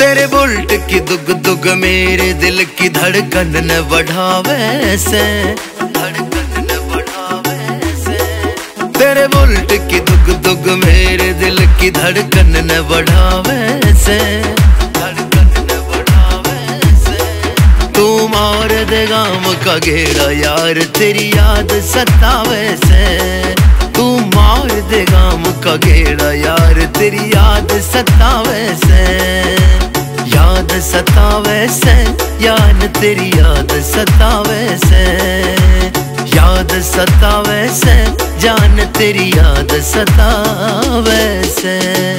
तेरे बुलट की दुग दुग मेरे दिल की धड़कन न बढ़ावे से। धड़कन न बढ़ावे से तेरे बुलट की दुग दुग मेरे दिल की धड़कन न बढ़ावे से। तू मार दे गाम का घेरा यार, तेरी याद सतावे से। तू मार दे गाम का घेरा यार, तेरी याद सतावे से। सतावे से, यान तेरी याद सतावे से। याद सतावे से, जान तेरी याद सतावे से।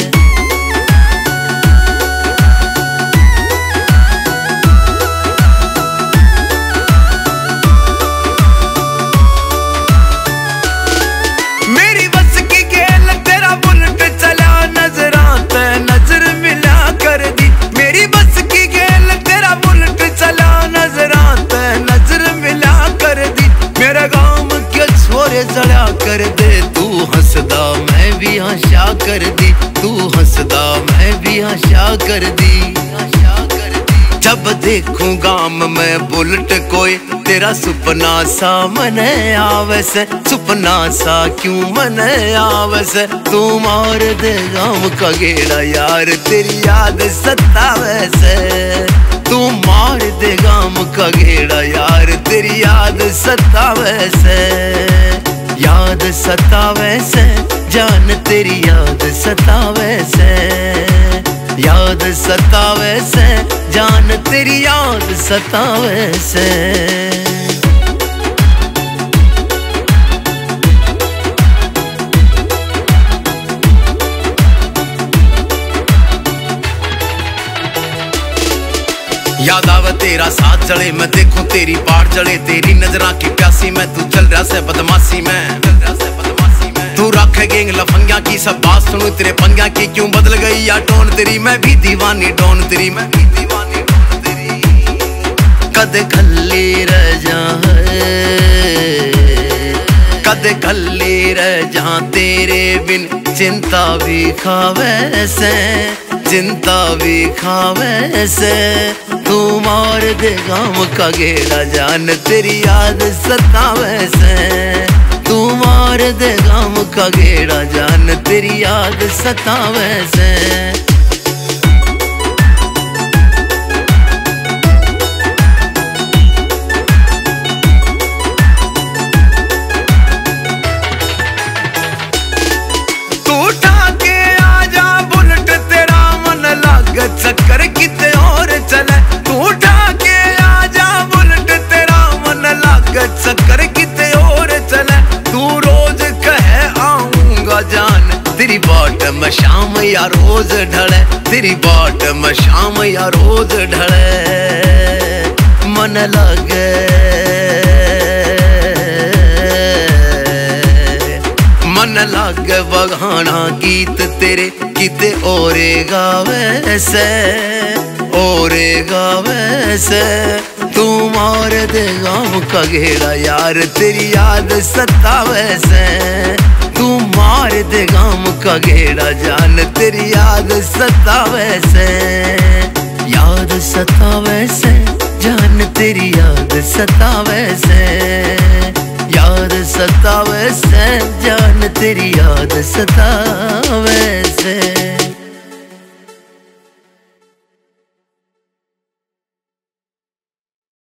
कर दे, तू हंसदा, मैं भी हंसा कर दी। तू हंसदा, मैं भी हंसा कर दी। जब देखूँ गाम में बुलेट कोई, तेरा सुपना सा मने आवे से। सुपना सा क्यों मने आवे से? तू मार दे गाम का गेड़ा यार, तेरी याद सतावे से। तू मार दे गाम का घेड़ा यार, तेरी याद सतावे से। याद सतावे से, जान तेरी याद सतावे से। याद सतावे से, जान तेरी याद सतावे से। याद आवे तेरा साथ चले। मैं देखूँ तेरी बाढ़ चले। तेरी नजरा की प्यासी, मैं तू चल रहा से बदमाशी में। गेंग लफंगा की, सब बात सुनू तेरे पंगा की। क्यों बदल गई या टोन तेरी? मैं भी दीवानी डोन तेरी, मैं भी दीवानी डोन तेरी। कद खल्ली रह जा कद खल्ली रह जा तेरे बिन, चिंता भी खावे से। चिंता भी खावे से। तू मार दे गाम का घेरा, जान तेरी याद सतावे से। तू मार दे गाम का घेरा, जान तेरी याद सतावे से। या रोज ढले तेरी बाट में शाम या रोज ढले मन लगे। मन लग बघाना गीत तेरे किते ओरे गावे से, ओरे गावे से। तू मार दे गाँव का घेरा यार, तेरी याद सतावे से। का घेरा जान तेरी याद सतावे से याद सता से जान तेरी याद सतावे से याद सतावे से जान तेरी याद सतावे से